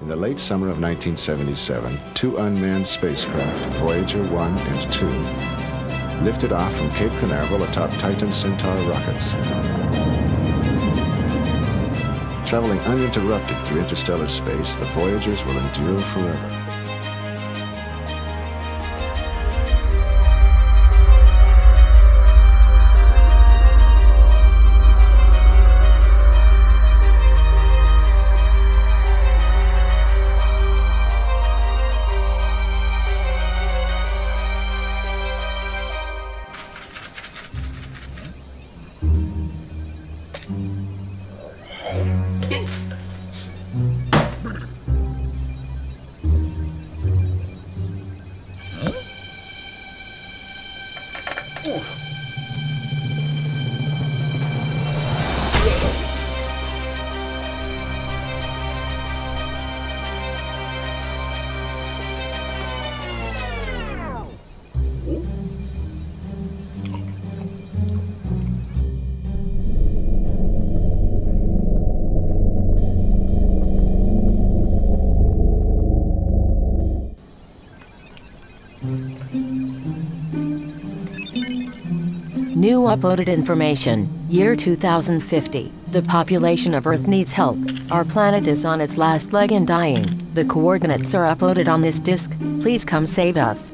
In the late summer of 1977, two unmanned spacecraft, Voyager 1 and 2, lifted off from Cape Canaveral atop Titan Centaur rockets. Traveling uninterrupted through interstellar space, the Voyagers will endure forever. Oof. New uploaded information, year 2050. The population of Earth needs help. Our planet is on its last leg and dying. The coordinates are uploaded on this disk. Please come save us.